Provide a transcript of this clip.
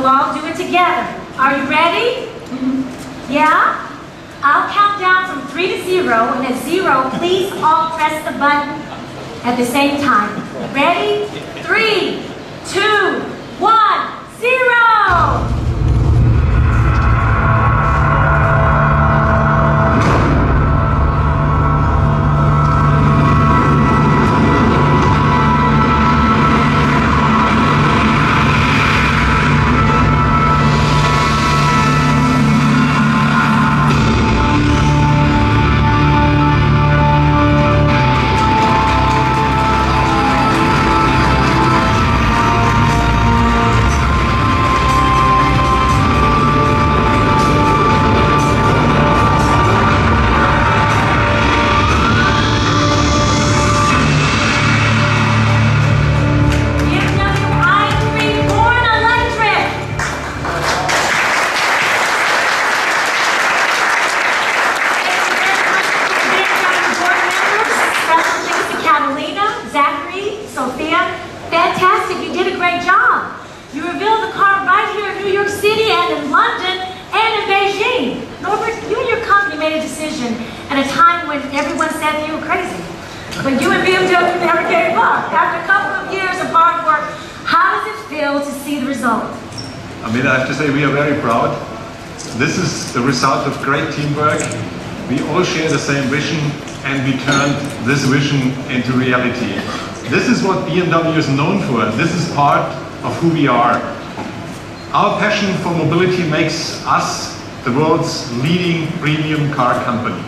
We'll all do it together. Are you ready? Mm-hmm. Yeah? I'll count down from three to zero, and at zero, please all press the button at the same time. Ready? Three, everyone you crazy. But you and BMW never gave up. After a couple of years of hard work, how does it feel to see the result? I mean, I have to say we are very proud. This is the result of great teamwork. We all share the same vision and we turned this vision into reality. This is what BMW is known for. This is part of who we are. Our passion for mobility makes us the world's leading premium car company.